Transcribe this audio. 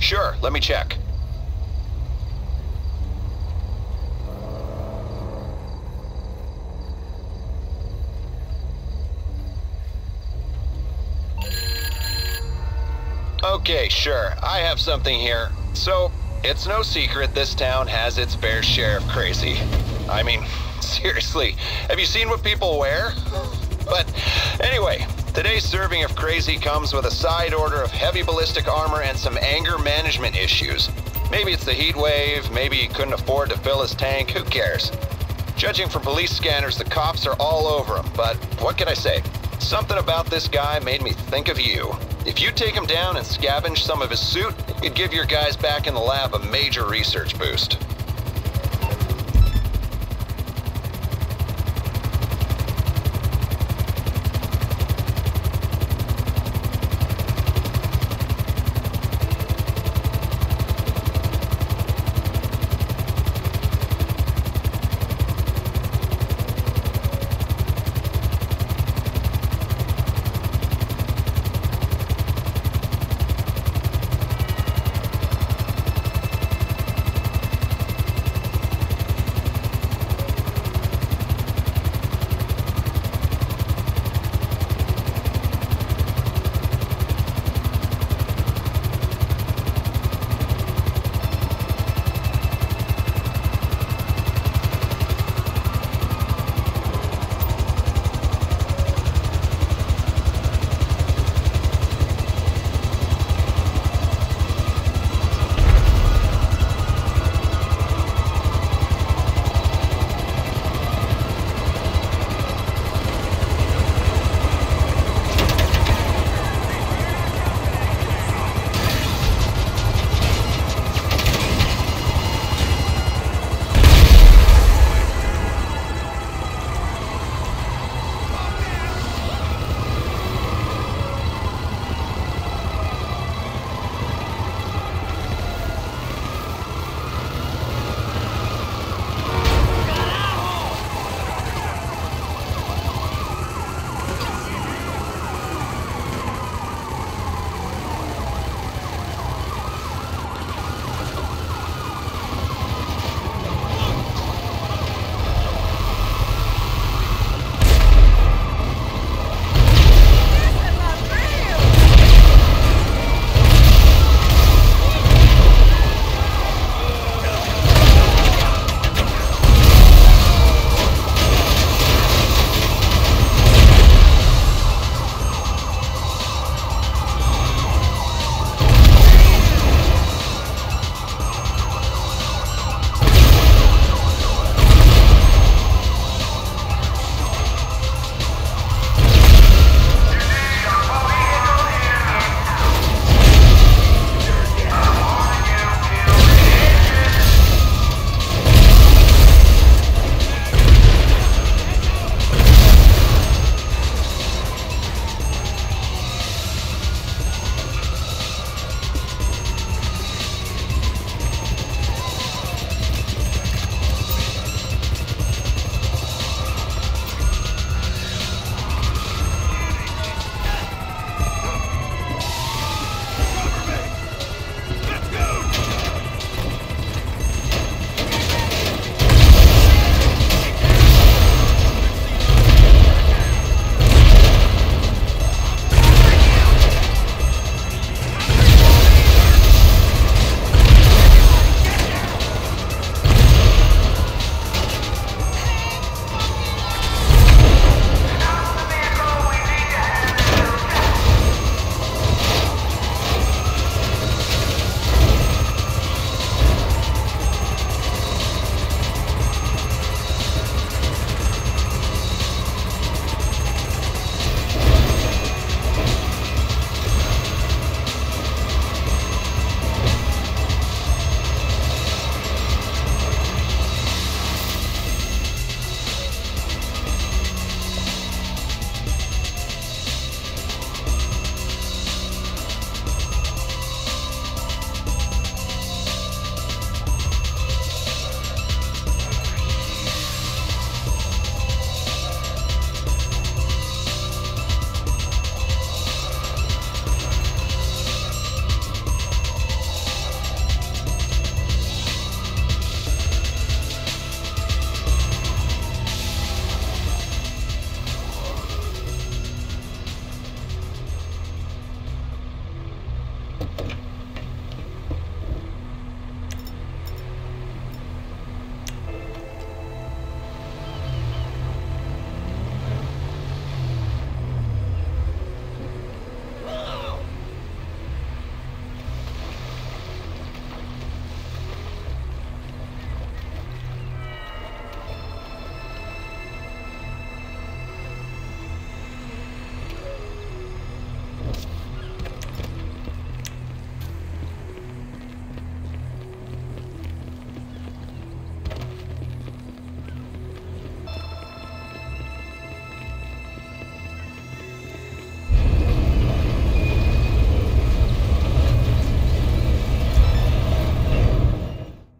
Sure, let me check. Okay, sure. I have something here. So, it's no secret this town has its fair share of crazy. I mean, seriously, have you seen what people wear? But anyway, today's serving of crazy comes with a side order of heavy ballistic armor and some anger management issues. Maybe it's the heat wave, maybe he couldn't afford to fill his tank, who cares? Judging from police scanners, the cops are all over him, but what can I say? Something about this guy made me think of you. If you take him down and scavenge some of his suit, it'd give your guys back in the lab a major research boost.